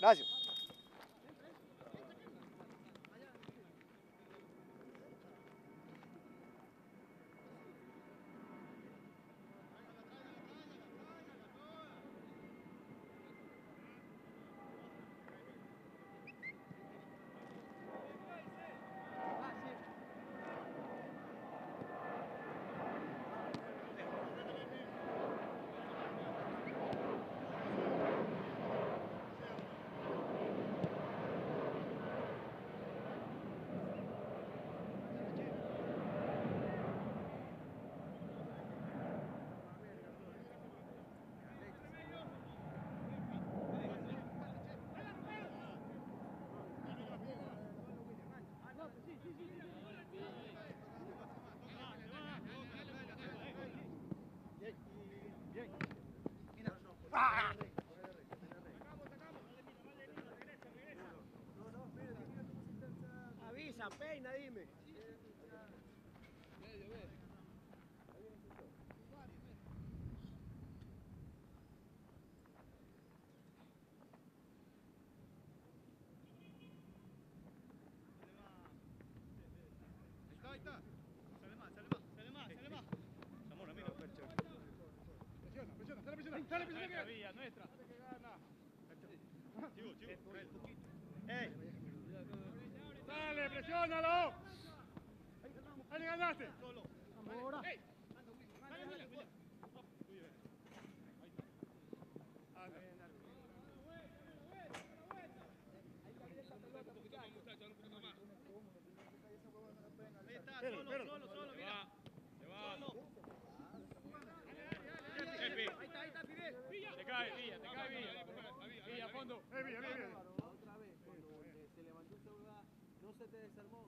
Brasil. Ah! Dale presiona. que vía, nuestra. Chivo, chivo, ¡Ey! ¡Dale, presiónalo! ¡Ahí ganaste! Solo. Zamora. ¡Ey! Dale. Ahí está. Solo, solo, mira. Se va. Solo. Chepi. Ahí está, ahí está, Fidel. Te cae Villa, te cae Villa. Villa, a fondo. Eh, bien, bien, bien. Otra vez, cuando se levantó esa jugada, no se te desarmó.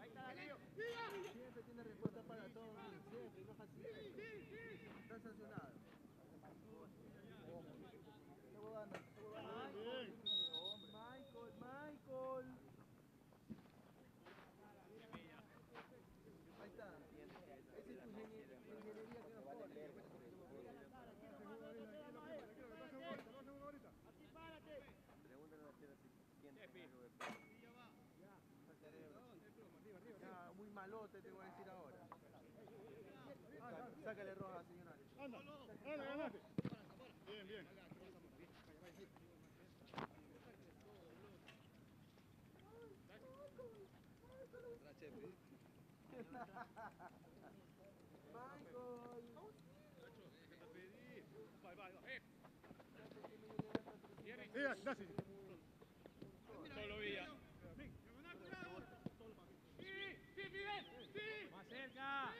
Ahí está, Darío. Siempre tiene respuesta para todo, siempre, no es así. Está sancionado. Esta jugada no, esta jugada no. Bien. Michael, Michael. Ahí está. Esa es tu ingenie- ingeniería que nos pone. Ya, muy malote te voy a decir ahora. Sá- Sácale roja, señora. Anda. Bien, bien. Vai, vai, vai. Mira, dasi. Solo Villa. Sí, sí, Fidel, sí. Más cerca.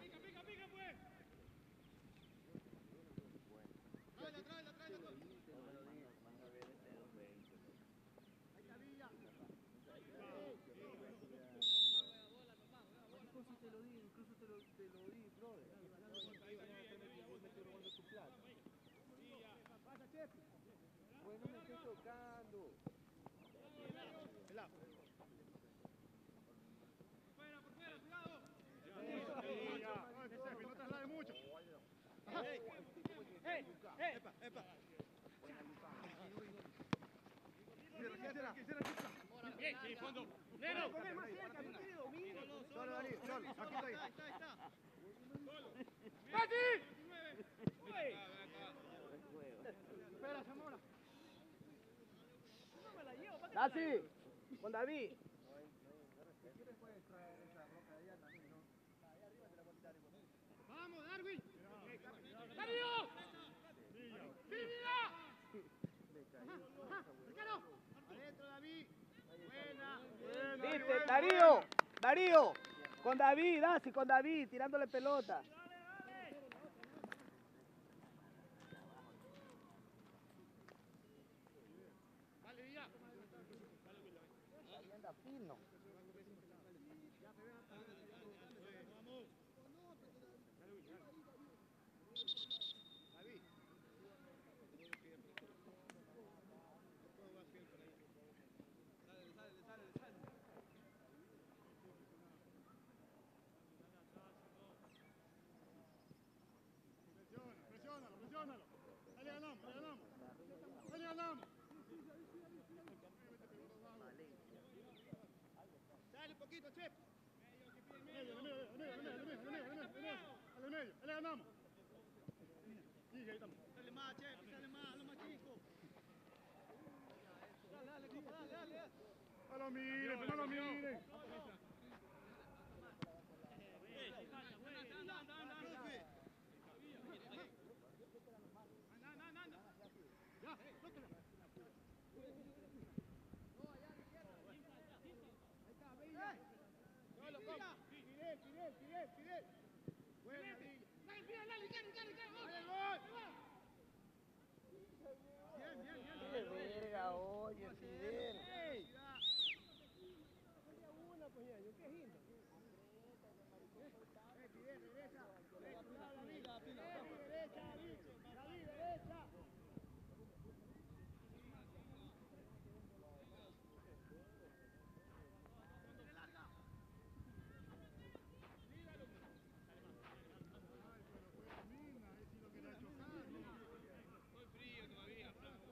Pica, pica, pica, pues. Tráela, tráela, tráela. Incluso te lo di, incluso te lo, te lo di, brother. Bueno, estoy tocando. Pelá. Sí, ya. No, ese Sefi, no traslade mucho. ¡Ey! ¡Ey! Epa, epa. Cierra, cierra, cierra, cierra. Bien, sí, fondo. Nero, él más cerca, tiene dominio. Solo, Darío, solo. Aquí está ahí. Está, ahí está. Uy. Espera, Zamora. No me la llevo, ¿para qué me la Dasi, llevo? con David. Vamos, Darwin. ¡Darío! Cercano. Adentro, David. Buena. Viste, Darío, Darío. Con David, Dasi, con David, tirándole pelota. Dale, Villa. Anda fino. Vamos. David. Sale, sale, sale, sale. poquito, Chep. Medio, al medio, al medio, al medio, al medio, al medio, al medio, ahí le ganamos. Ahí estamos. Dale más, dale más, lo más chico. Dale, dale, copa, dale, dale. No lo miren, no lo miren. Fidel, Fidel, Fidel, Fidel. Dale, ¡Dale el gol. gol! Bien, bien, bien. Qué verga, oye, Fidel. Fidel, derecha. Cuidado, David. David, derecha, David. David, derecha. Estoy frío todavía, flaco.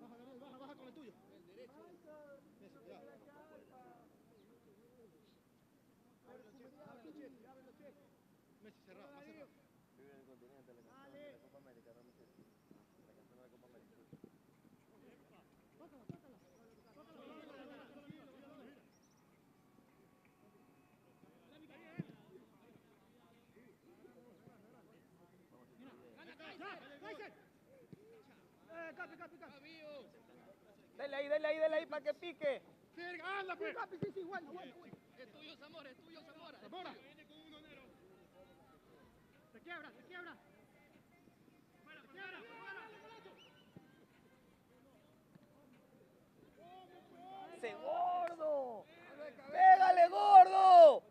Baja, Gabriel, baja, baja con el tuyo. El derecho. Eso, ya. Ábrelo, Chef, ábrelo, Chef, ábrelo, Chef. Messi, cerrado, más cerrado. Vive en el continente, la canción de la Copa América, no me sé. La canción de la Copa América. Tócala, tócala. Tócala, tócala, tócala. Ya, Tyson. Capi, capi, capi. Dale ahí, dale ahí, dale ahí para que pique. Sí, anda, pues. Capi, sí, sí, igual, igual. Es tuyo, Zamora, es tuyo, Zamora. Zamora. Viene con uno negro. Se quiebra, se quiebra. Se quiebra. ¡Ese gordo! ¡Pégale, gordo!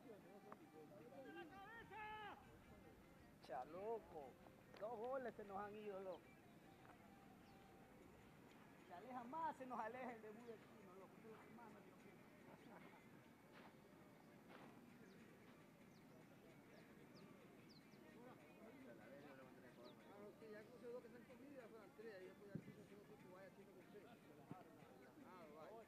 Chaloco. Dos goles se nos han ido, loco. Se aleja más, se nos aleja el debut de Chino, loco. Tú, hermano, Dios mío. Ah, ok, ya como se dos que están conmigo, ya fueron tres, ahí después ya chino, chino, chino, vaya chino con tres. Ah, vaya.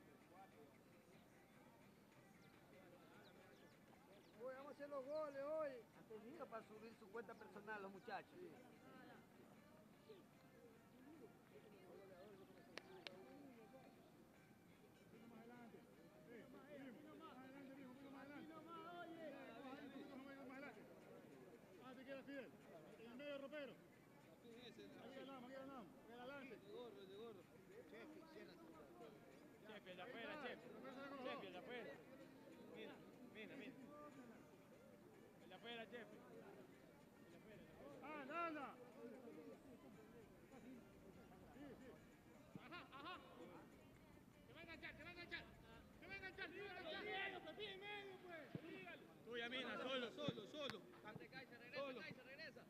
Los goles hoy. Han tenido para subir su cuenta personal los muchachos. Te queda Fidel. En el medio ropero. Aquí ganamos, aquí ganamos. Aquí adelante. Chef, el de afuera, chef. Chef, el de afuera. Mira, mira, mira. Afuera, chef. Anda, anda. Ajá, ajá. Te va a enganchar, te va a enganchar. Te va a enganchar, te va a enganchar. Medio, pues, medio, pues. Dígale. Tuya, Mina, solo, solo, solo. Se cae, se regresa, cae, se regresa.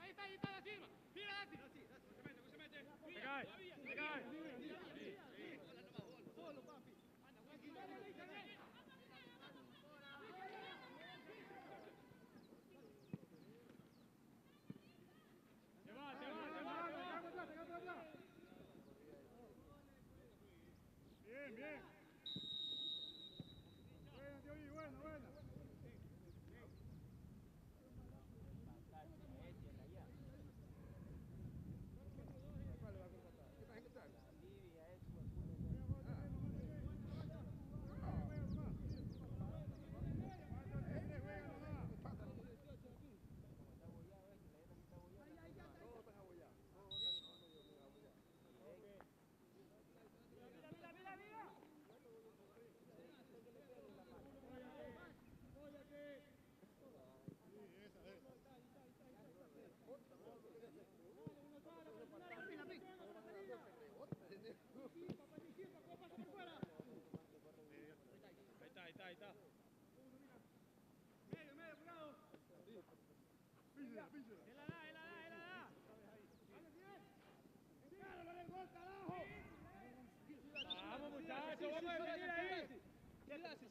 Ahí está, ahí está la firma. Mira, Dati. No se mete, no se mete. Se cae, se cae.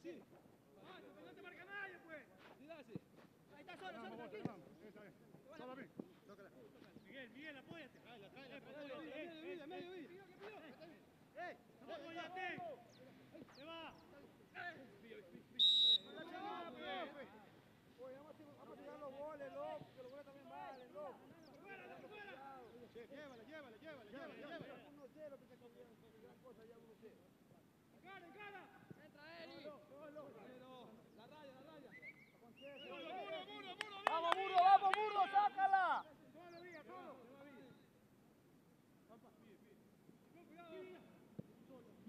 así. No te marca nadie, pues. Así. Ahí está solo, solo. Solo a mí. Miguel, Miguel, apóyate. Tráela. Medio vida, medio vida. Vamos a tirar los goles, loco, que los goles también valen, loco. ¡Fuera.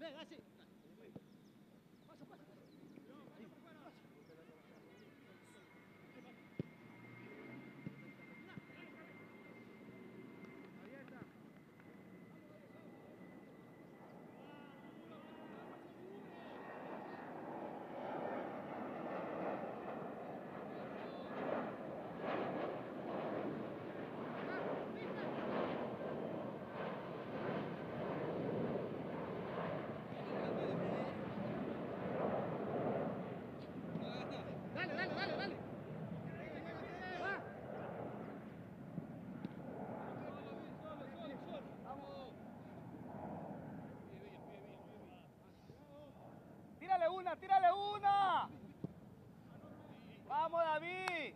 Allez, vas-y. una, tírale una. Vamos, David.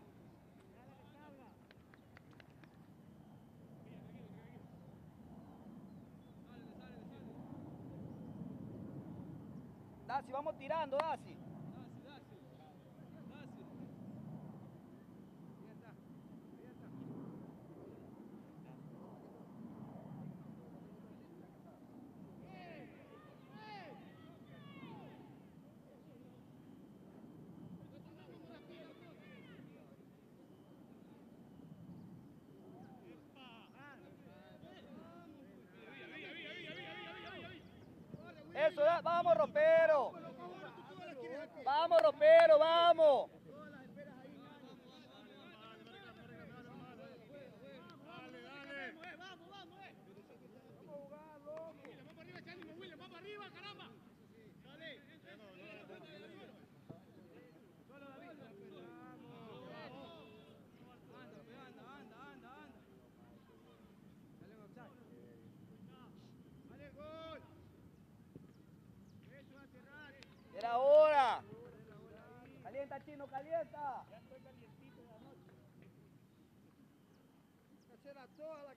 Daci, vamos tirando, Daci. Vamos, ropero. Vamos, ropero, vamos. à toa, ela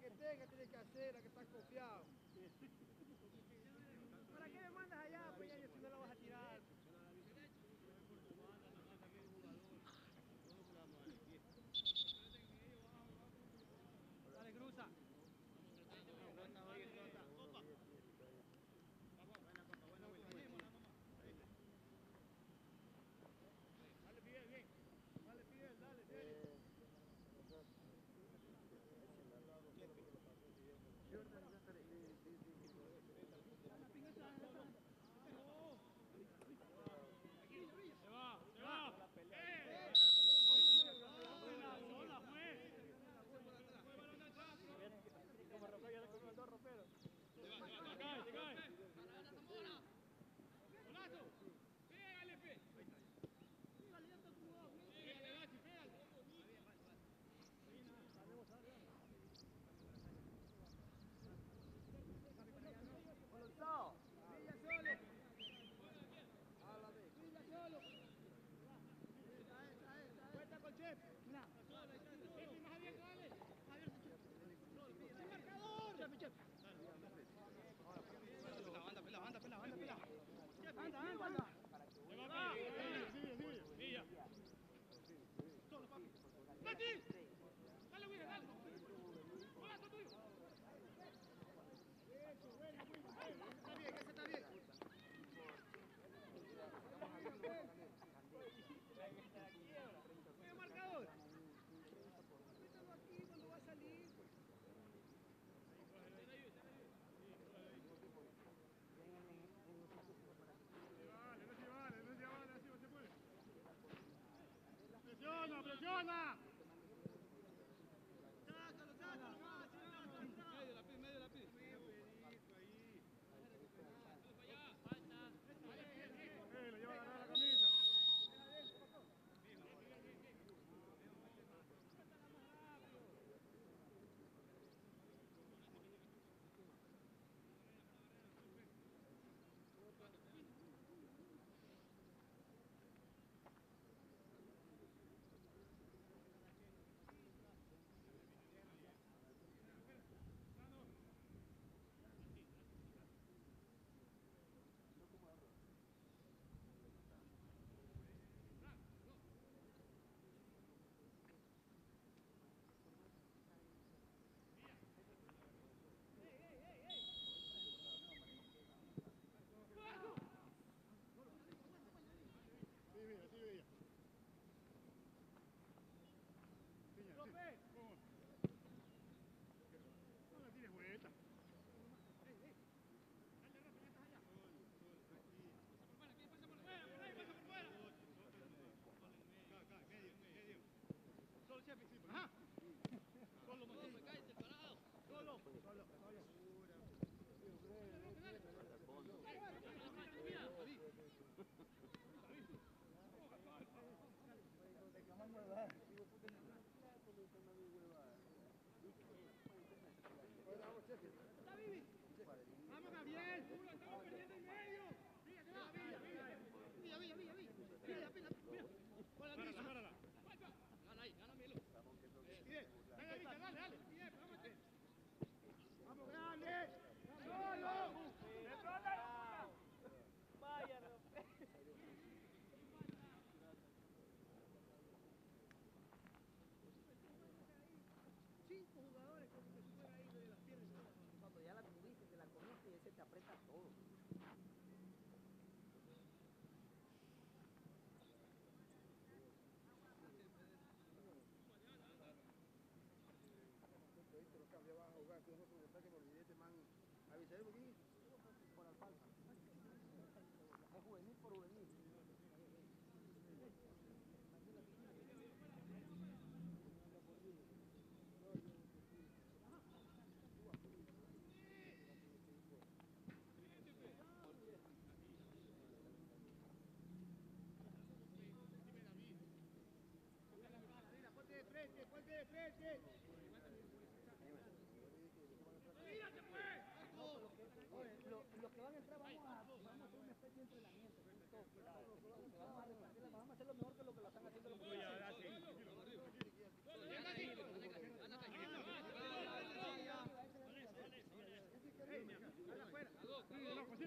Pressiona, pressiona!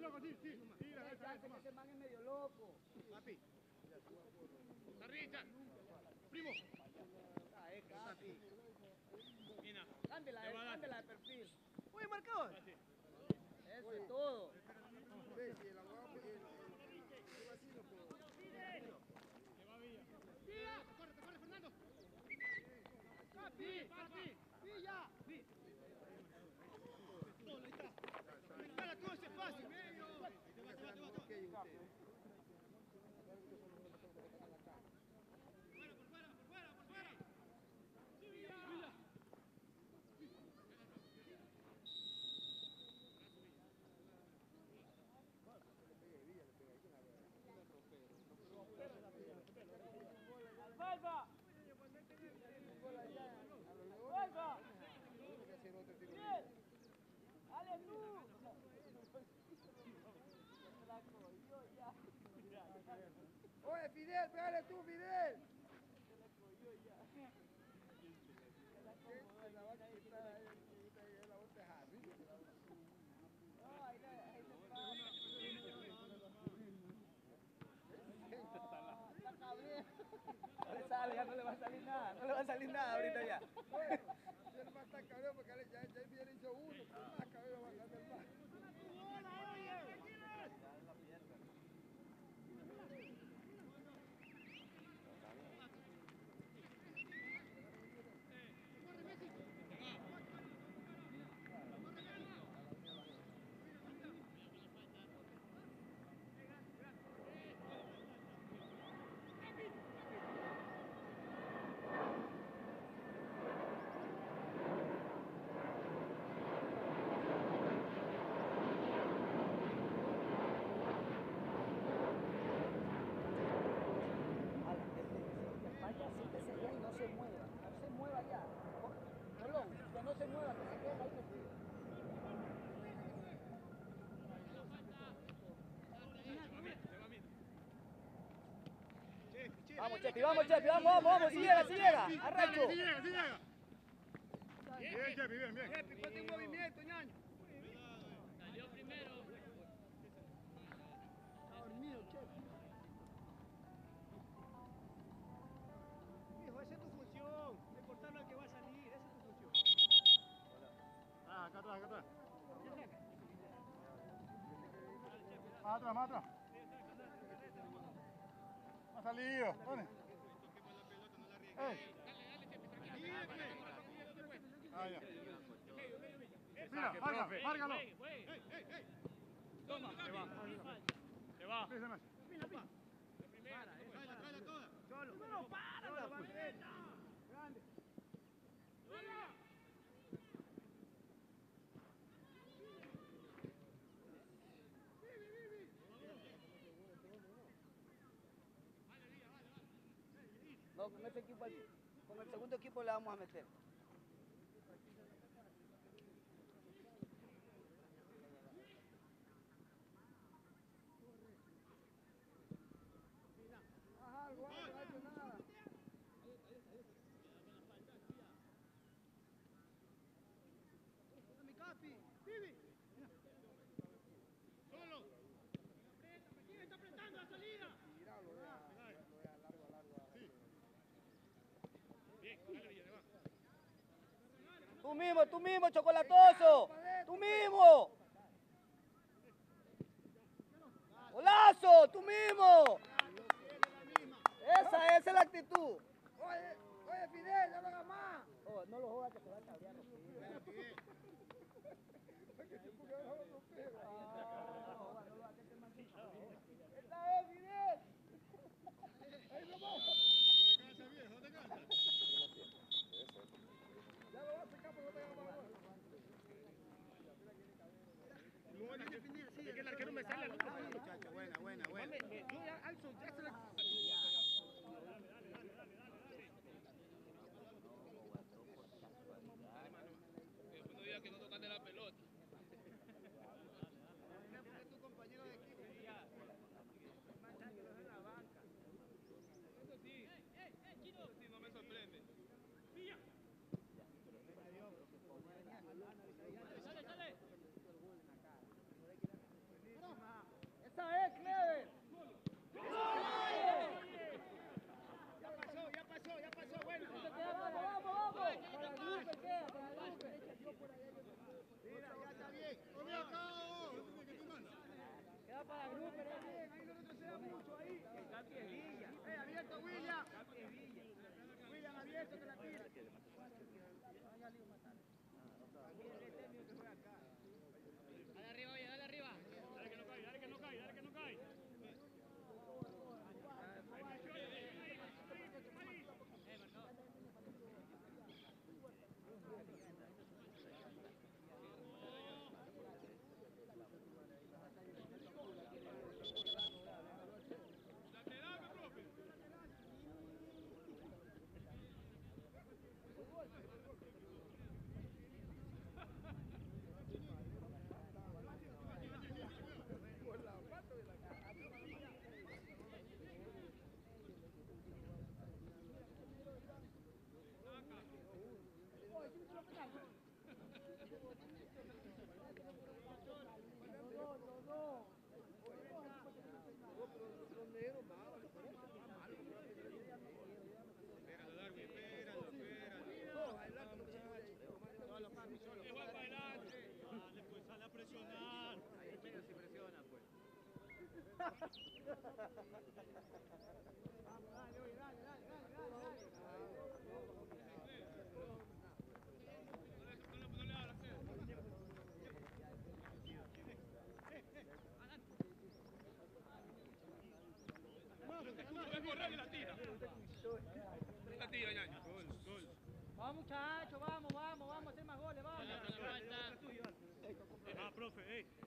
Loco, sí, sí, sé que ese man es medio loco. Papi. La Richard. Primo. Ah, es. Mina. Cámbiala, cámbiala de perfil. Uy, marcador. Eso es todo. Villa. Corre, corre, Fernando. Papi, papi. Villa. Espera todo ese espacio. Medio. Te va, te va, te va, te va. Fuera, por fuera, por fuera, por fuera. Sí, Villa. Villa. Alfalfa. Alfalfa. Bien. Dale tú. La cogió ya. Oye, Fidel, pégale tú, Fidel. No, ahí le, ahí le pasa. Está cabrón. No le sale, ya no le va a salir nada. No le va a salir nada ahorita ya. Él va a estar cabrón porque ya, ya viene hizo uno, pero más cabrón va a ganar más. Vaya, siéntese allá y no se mueva. No se mueva ya. Colón, que no se mueva, que se quede ahí metido. Vamos, Chepi, vamos, Chepi, vamos, vamos, vamos. Si llega, si llega. Arracho. Sí llega, sí llega. Bien, Chepi, bien, bien. Jepi, ponte en movimiento, ñaño. Está dormido, Chepi. Hijo, esa es tu función. De cortarlo al que va a salir. Esa es tu función. Ah, acá atrás, acá atrás. Más atrás, más atrás. Ah, ya. Mira, marca, márcalo. Toma, te va. Te va. Sí, se me hace. Solo. No, para. Solo, con equipo, con el segundo equipo le vamos a meter. mismo, tú mismo, chocolatoso. Tú mismo. Golazo, tú mismo. Esa, esa es la actitud. Oye, oye, Fidel, no más. Oh, no lo. Vamos muchachos, vamos, vamos, vamos a hacer más goles, vamos. Ah, profe, eh.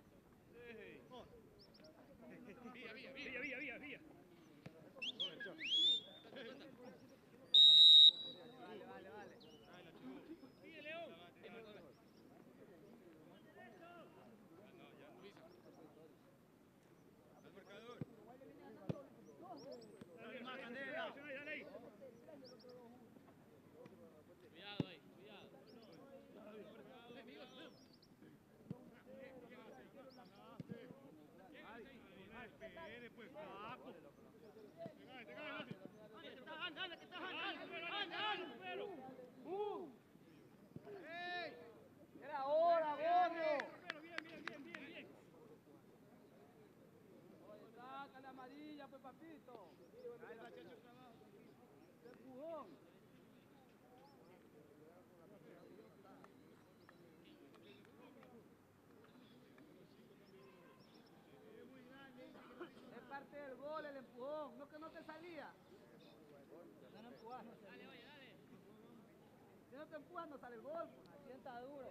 no te empujas no sale el gol. Asienta duro.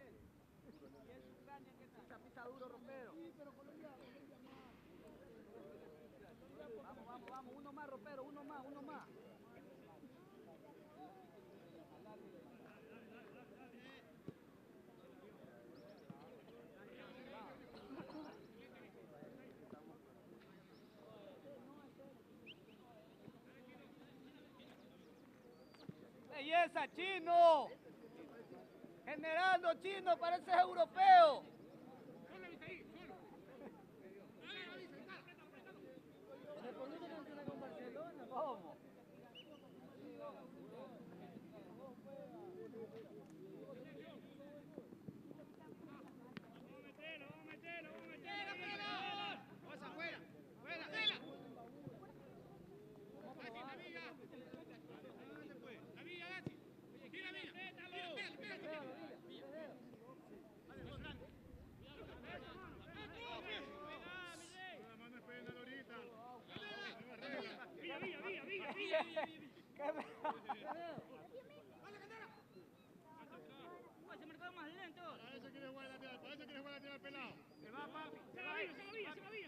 Y es un grande que está. Duro, Romero. chino. Generando, chino, pareces europeo. Se Se va, papi. Se va, se va, se va.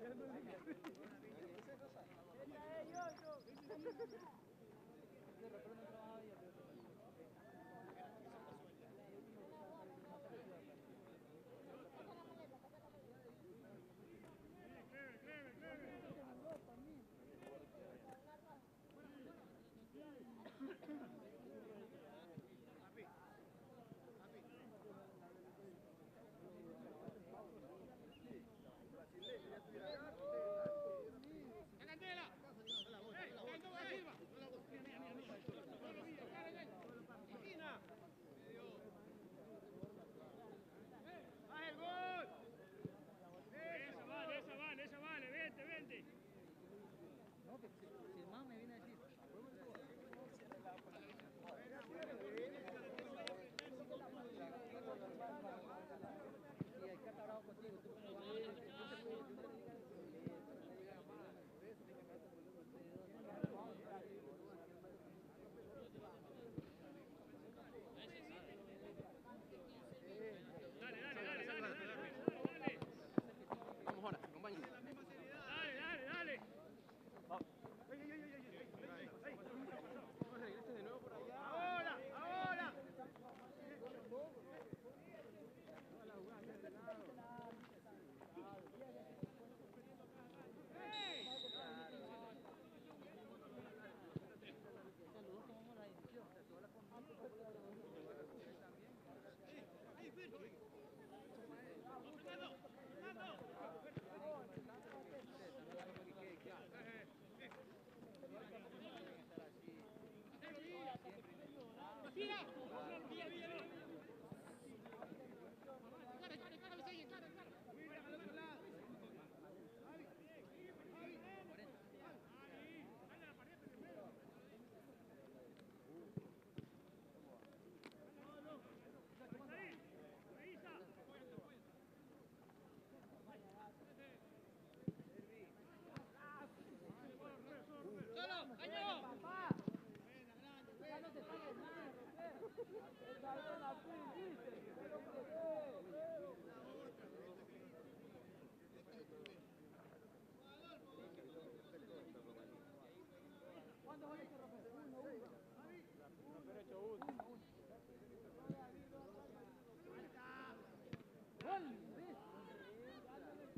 Gracias.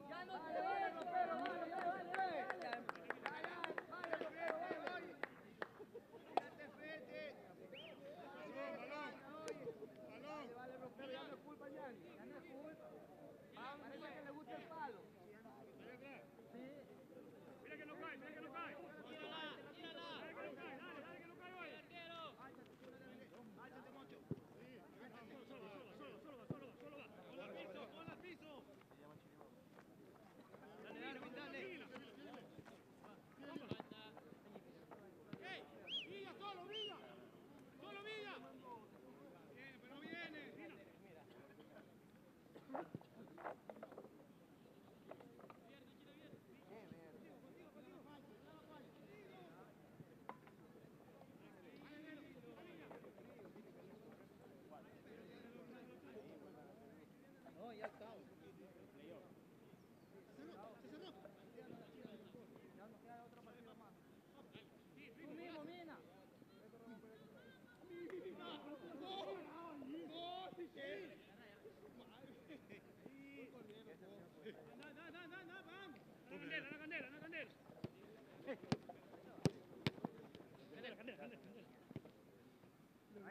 Ya no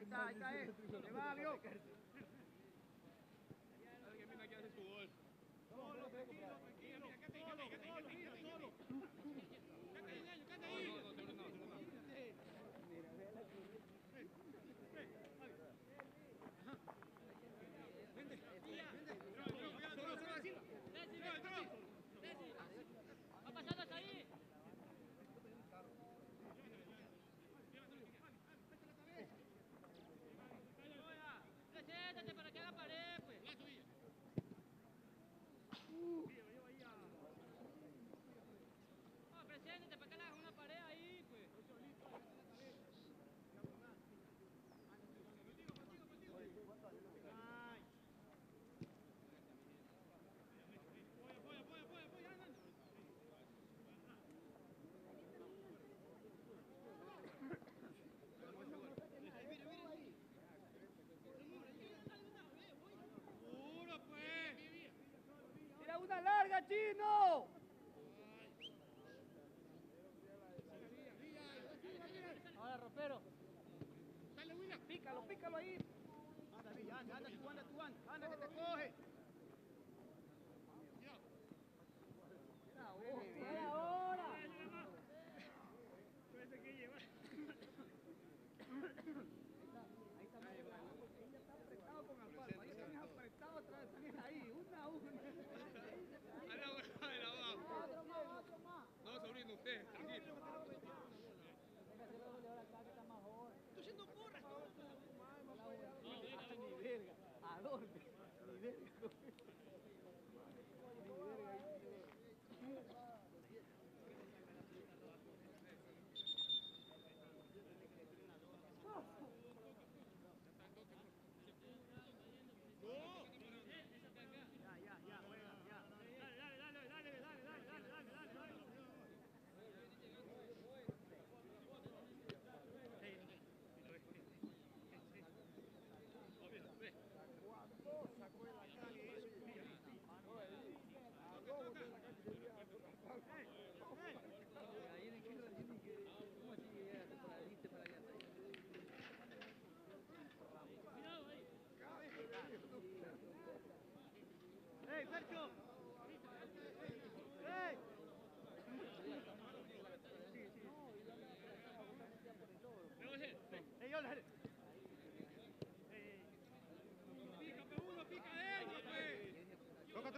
está, ahí está él. Le va, vio. Alguien viene aquí hace su gol. Solo, tranquilo, tranquilo. Mira, acá te.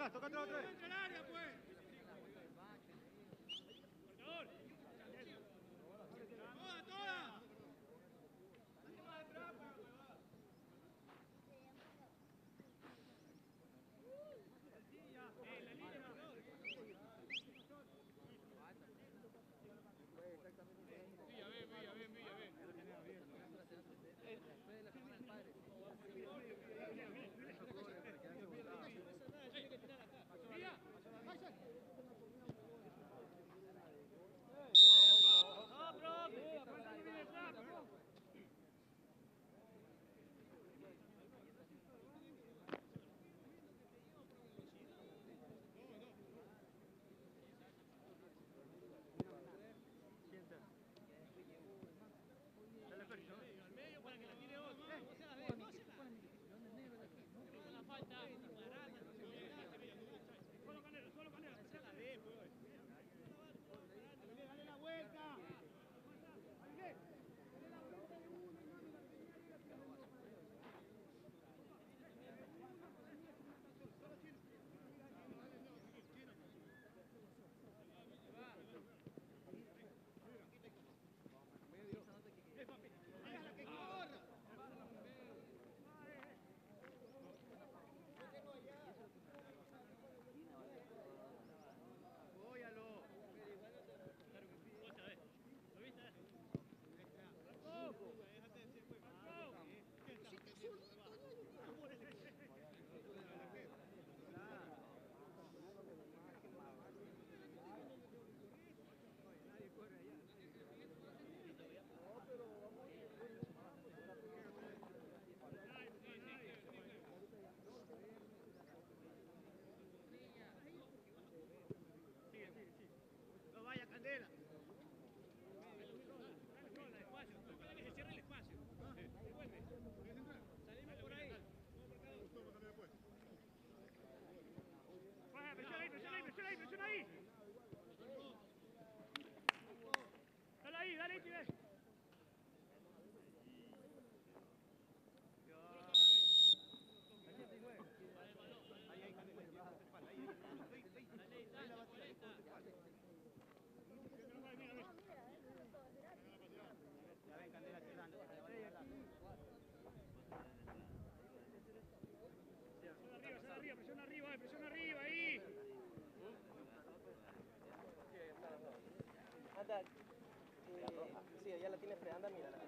atrás, toca atrás otra vez. presión arriba, ahí. Anda, eh, sí, ella la tiene frenada, mira. La...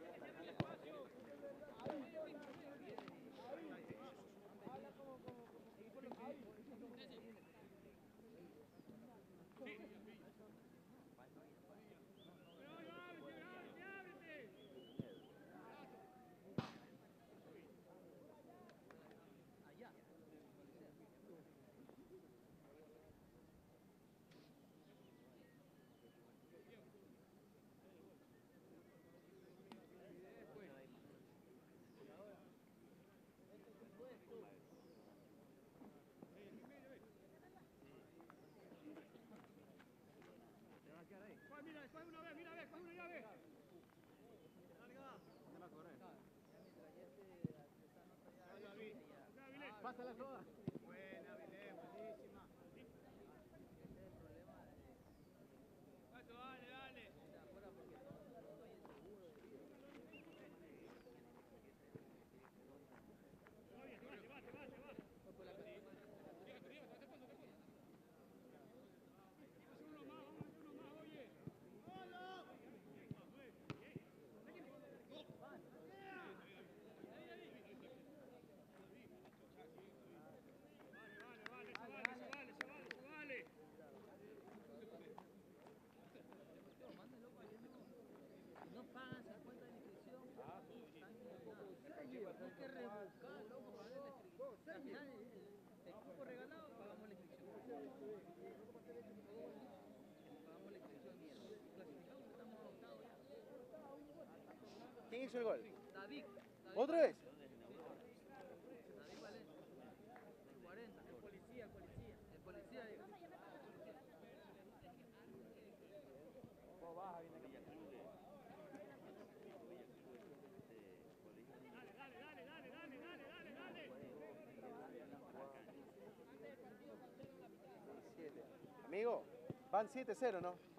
telefone. ¿Quién hizo el gol? David. ¿Otra vez? David Valencia. El 40. El policía, el policía. El policía, digo. ¿Cómo baja? Viene aquí. Amigo, van 7-0, ¿no?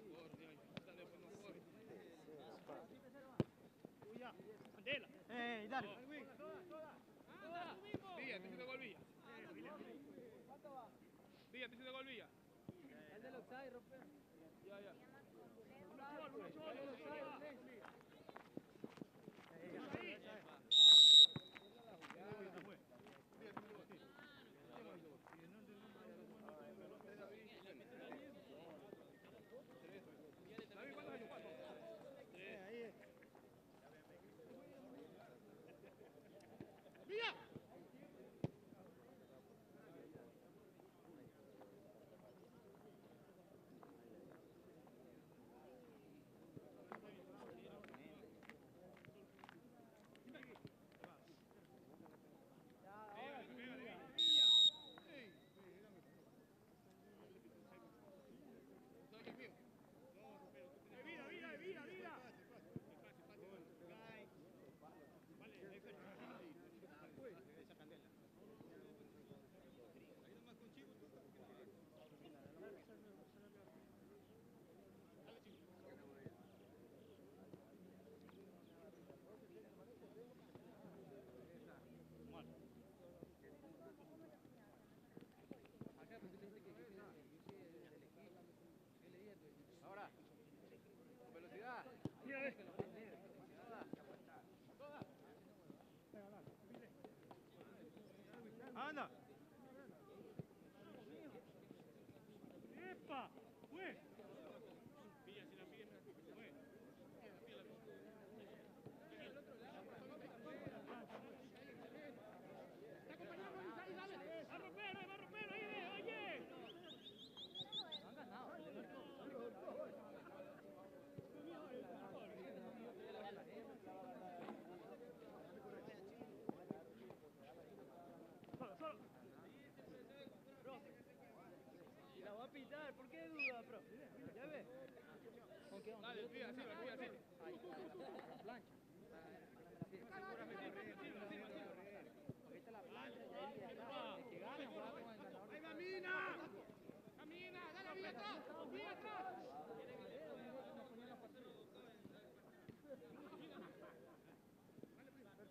Mandela. Eh, dale. Villa, te siento gol Villa. ¿Cuánto va? Villa, te siento gol Villa. El del Oxai, rompe. Ya, ya. Uno solo, uno solo.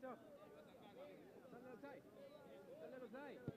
Stop. Down the other side. Down the other side.